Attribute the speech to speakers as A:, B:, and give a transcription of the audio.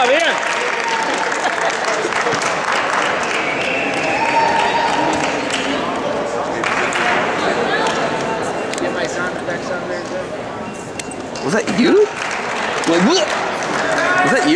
A: Está bien. Was that you? Wait, what? Was that you?